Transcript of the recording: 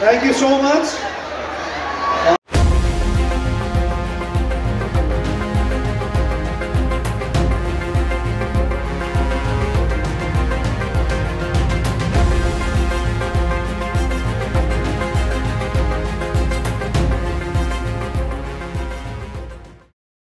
Thank you so much.